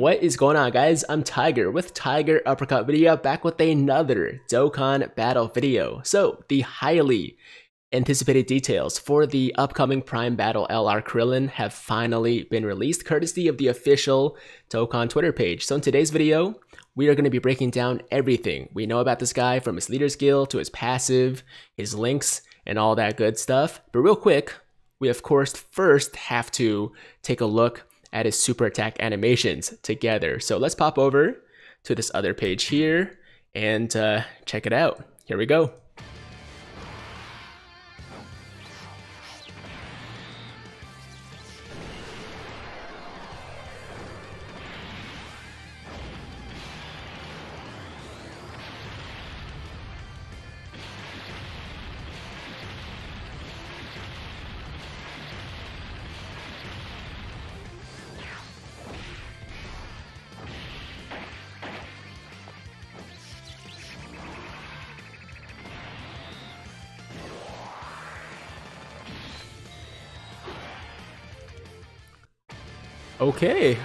What is going on guys? I'm Tiger with Tiger Uppercut Video back with another Dokkan battle video. So the highly anticipated details for the upcoming Prime Battle LR Krillin have finally been released courtesy of the official Dokkan Twitter page. So in today's video, we are going to be breaking down everything we know about this guy from his leader skill to his passive, his links, and all that good stuff. But real quick, we of course first have to take a look at his super attack animations together. So let's pop over to this other page here and uh, check it out. Here we go. Okay.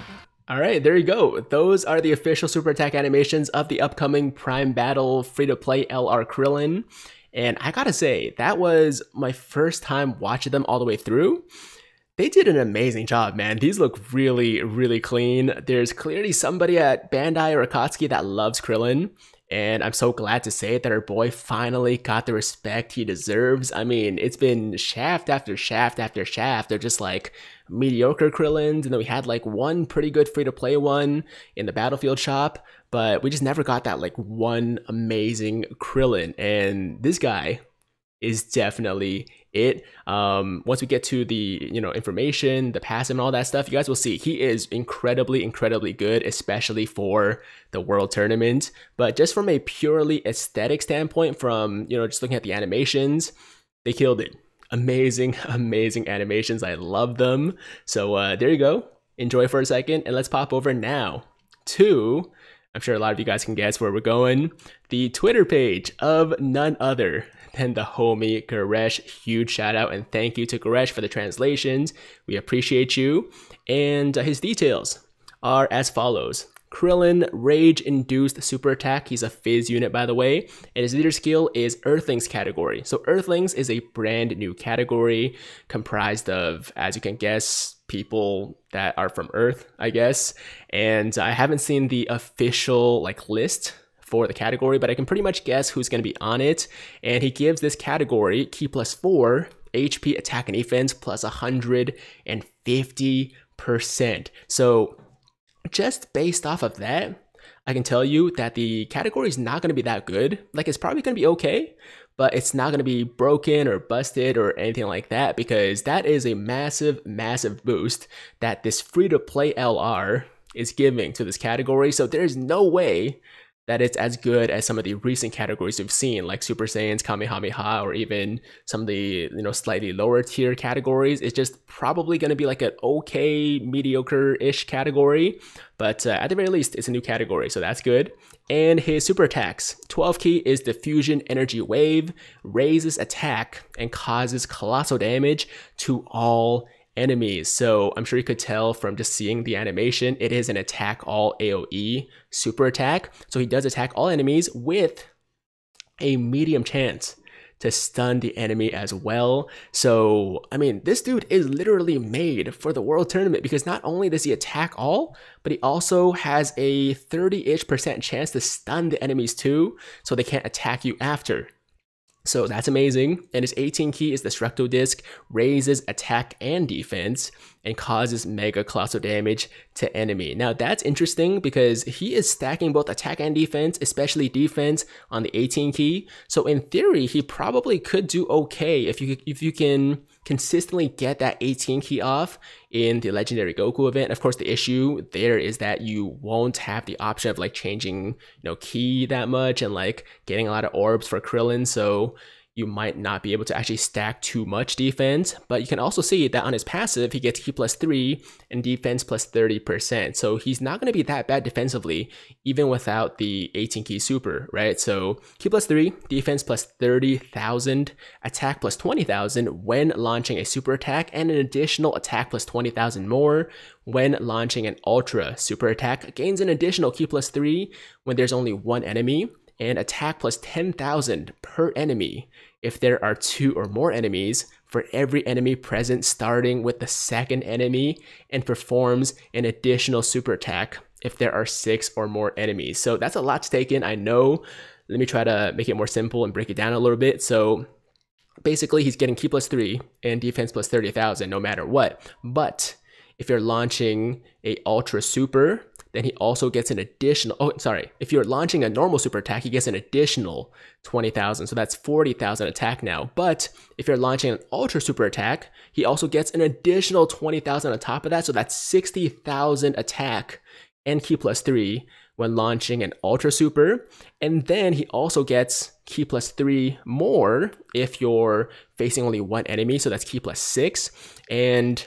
All right, there you go. Those are the official super attack animations of the upcoming Prime Battle free to play LR Krillin. And I gotta say, that was my first time watching them all the way through. They did an amazing job, man. These look really, really clean. There's clearly somebody at Bandai or Akatsuki that loves Krillin. And I'm so glad to say that our boy finally got the respect he deserves. I mean, it's been shaft after shaft after shaft. They're just like mediocre Krillins. And then we had like one pretty good free to play one in the Battlefield shop. But we just never got that like one amazing Krillin. And this guy is definitely it. Um, once we get to the you know information, the passive, and all that stuff, you guys will see he is incredibly, incredibly good, especially for the World Tournament. But just from a purely aesthetic standpoint, from you know just looking at the animations, they killed it. Amazing, amazing animations. I love them. So uh, there you go. Enjoy for a second, and let's pop over now to. I'm sure a lot of you guys can guess where we're going. The Twitter page of none other and the homie Goresh. Huge shout out and thank you to Goresh for the translations. We appreciate you. And uh, his details are as follows. Krillin Rage Induced Super Attack. He's a PHY unit, by the way. And his leader skill is Earthlings category. So Earthlings is a brand new category comprised of, as you can guess, people that are from Earth, I guess. And I haven't seen the official like list for the category, but I can pretty much guess who's going to be on it. And he gives this category Ki plus four, HP attack and defense plus 150%. So just based off of that, I can tell you that the category is not going to be that good. Like it's probably going to be okay, but it's not going to be broken or busted or anything like that because that is a massive, massive boost that this free to play LR is giving to this category. So there's no way that it's as good as some of the recent categories we've seen, like Super Saiyans, Kamehameha, or even some of the you know slightly lower tier categories. It's just probably going to be like an okay, mediocre-ish category, but uh, at the very least, it's a new category, so that's good. And his super attacks, 12 Ki is Diffusion Energy Wave, raises attack and causes colossal damage to all enemies. So I'm sure you could tell from just seeing the animation, it is an attack all AoE super attack. So he does attack all enemies with a medium chance to stun the enemy as well. So, I mean, this dude is literally made for the world tournament because not only does he attack all, but he also has a 30-ish percent chance to stun the enemies too, so they can't attack you after. So that's amazing. And his 18 Ki is Destructo Disc, raises attack and defense, and causes mega colossal damage to enemy. Now that's interesting because he is stacking both attack and defense, especially defense on the 18 Ki. So in theory, he probably could do okay if you if you can consistently get that 18 Ki off in the legendary Goku event. Of course, the issue there is that you won't have the option of like changing, you know, Ki that much and like getting a lot of orbs for Krillin. So you might not be able to actually stack too much defense. But you can also see that on his passive, he gets Ki plus 3 and defense plus 30%. So he's not going to be that bad defensively, even without the 18 Ki super, right? So Ki plus 3, defense plus 30,000, attack plus 20,000 when launching a super attack, and an additional attack plus 20,000 more when launching an ultra super attack. Gains an additional Ki plus 3 when there's only one enemy and attack plus 10,000 per enemy if there are two or more enemies for every enemy present starting with the second enemy and performs an additional super attack if there are six or more enemies. So that's a lot to take in, I know. Let me try to make it more simple and break it down a little bit. So basically he's getting Ki plus 3 and defense plus 30,000 no matter what. But if you're launching a ultra super then he also gets an additional, oh, sorry, if you're launching a normal super attack, he gets an additional 20,000. So that's 40,000 attack now. But if you're launching an ultra super attack, he also gets an additional 20,000 on top of that. So that's 60,000 attack and Ki plus 3 when launching an ultra super. And then he also gets Ki plus 3 more if you're facing only one enemy. So that's Ki plus 6. And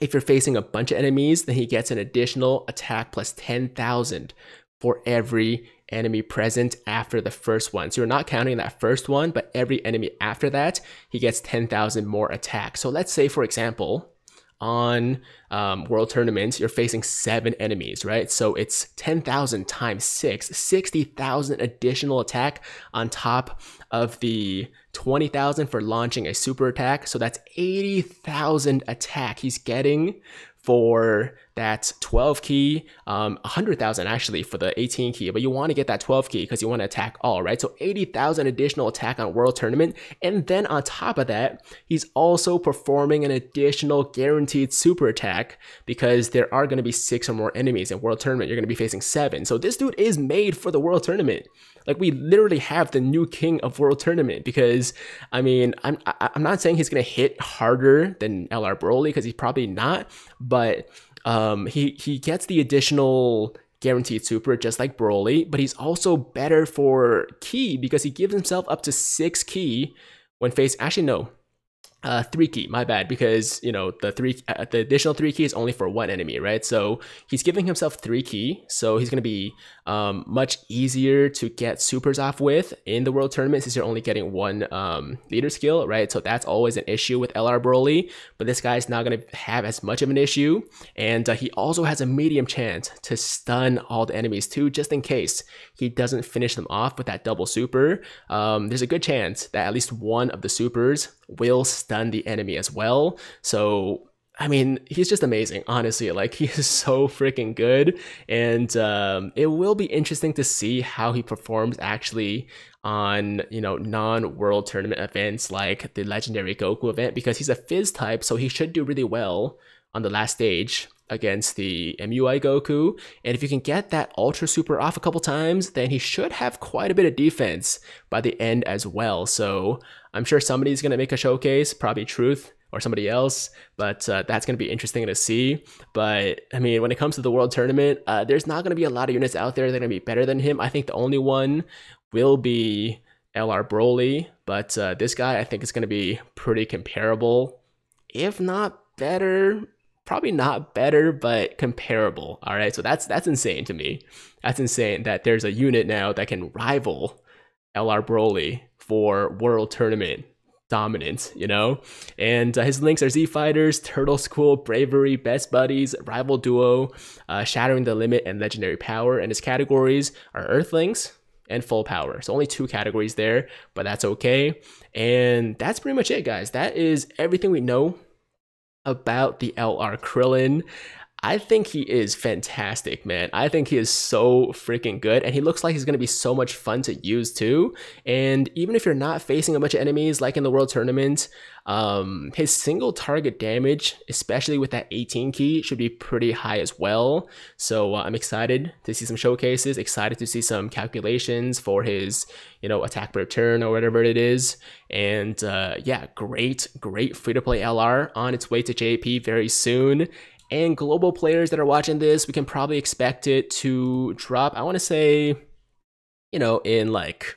if you're facing a bunch of enemies, then he gets an additional attack plus 10,000 for every enemy present after the first one. So you're not counting that first one, but every enemy after that, he gets 10,000 more attack. So let's say, for example, on um, world tournaments, you're facing seven enemies, right? So it's 10,000 times six, 60,000 additional attack on top of the 20,000 for launching a super attack. So that's 80,000 attack he's getting for that 12 Ki, um, 100,000 actually for the 18 Ki, but you want to get that 12 Ki because you want to attack all, right? So 80,000 additional attack on World Tournament. And then on top of that, he's also performing an additional guaranteed super attack because there are going to be six or more enemies in World Tournament. You're going to be facing seven. So this dude is made for the World Tournament. Like we literally have the new king of World Tournament because I mean I'm I'm not saying he's gonna hit harder than LR Broly because he's probably not, but um, he he gets the additional guaranteed super just like Broly, but he's also better for Ki because he gives himself up to six Ki when facing. Actually, no, uh, three Ki. my bad, because you know the three, uh, the additional three Ki is only for one enemy, right? So he's giving himself three Ki, so he's gonna be um, much easier to get supers off with in the world tournament since you're only getting one um, leader skill, right? So that's always an issue with LR Broly, but this guy's not gonna have as much of an issue, and uh, he also has a medium chance to stun all the enemies too, just in case he doesn't finish them off with that double super. Um, there's a good chance that at least one of the supers will stun the enemy as well. So I mean, he's just amazing, honestly. Like, he is so freaking good. And um, it will be interesting to see how he performs actually on, you know, non world tournament events like the Legendary Goku event because he's a PHY type, so he should do really well on the last stage against the MUI Goku. And if you can get that Ultra Super off a couple times, then he should have quite a bit of defense by the end as well. So I'm sure somebody's going to make a showcase, probably Truth or somebody else, but uh, that's going to be interesting to see. But I mean, when it comes to the World Tournament, uh, there's not going to be a lot of units out there that are going to be better than him. I think the only one will be LR Broly, but uh, this guy I think is going to be pretty comparable, if not better probably not better, but comparable. All right, so that's that's insane to me. That's insane that there's a unit now that can rival LR Broly for World Tournament dominance, you know? And uh, his links are Z Fighters, Turtle School, Bravery, Best Buddies, Rival Duo, uh, Shattering the Limit, and Legendary Power. And his categories are Earthlings and Full Power. So only two categories there, but that's okay. And that's pretty much it, guys. That is everything we know about the LR Krillin. I think he is fantastic, man. I think he is so freaking good, and he looks like he's going to be so much fun to use too. And even if you're not facing a bunch of enemies like in the World Tournament, um, his single target damage, especially with that 18 Ki, should be pretty high as well. So uh, I'm excited to see some showcases, excited to see some calculations for his, you know, attack per turn or whatever it is. And uh, yeah, great, great free to play LR on its way to JP very soon. And global players that are watching this, we can probably expect it to drop, I want to say, you know, in like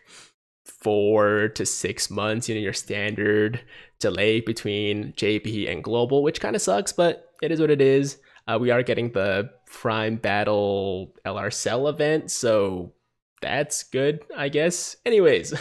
four to six months, you know, your standard delay between JP and global, which kind of sucks, but it is what it is. Uh, we are getting the Prime Battle LR Cell event, so that's good, I guess. Anyways,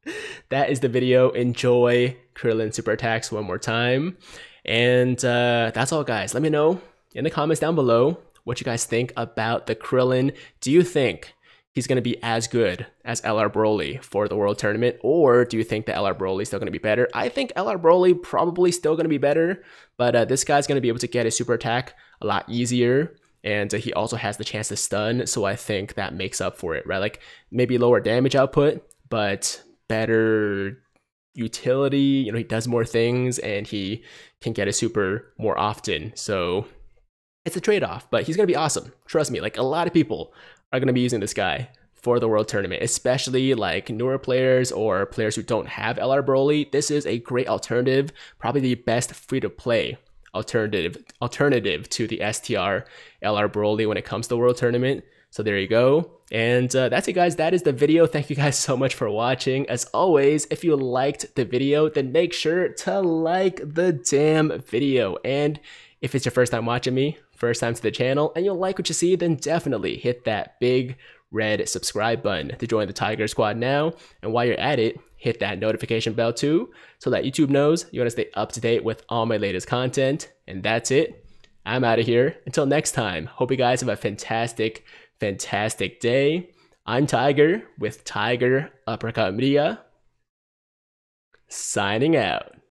that is the video. Enjoy Krillin Super Attacks one more time. And uh, that's all, guys. Let me know in the comments down below what you guys think about the Krillin. Do you think he's going to be as good as LR Broly for the World Tournament, or do you think that LR Broly is still going to be better? I think LR Broly probably still going to be better, but uh, this guy's going to be able to get his super attack a lot easier. And uh, he also has the chance to stun, so I think that makes up for it, right? Like maybe lower damage output, but better utility. You know, he does more things and he can get a super more often. So it's a trade off, but he's going to be awesome. Trust me, like a lot of people are going to be using this guy for the World Tournament, especially like newer players or players who don't have LR Broly. This is a great alternative, probably the best free to play alternative alternative to the STR LR Broly when it comes to the World Tournament. So there you go. And uh, that's it, guys. That is the video. Thank you guys so much for watching. As always, if you liked the video, then make sure to like the damn video. And if it's your first time watching me, first time to the channel, and you'll like what you see, then definitely hit that big red subscribe button to join the Tiger Squad now. And while you're at it, hit that notification bell too, so that YouTube knows you want to stay up to date with all my latest content. And that's it. I'm out of here. Until next time, hope you guys have a fantastic fantastic day. I'm Tiger with Tiger Uppercut Media, signing out.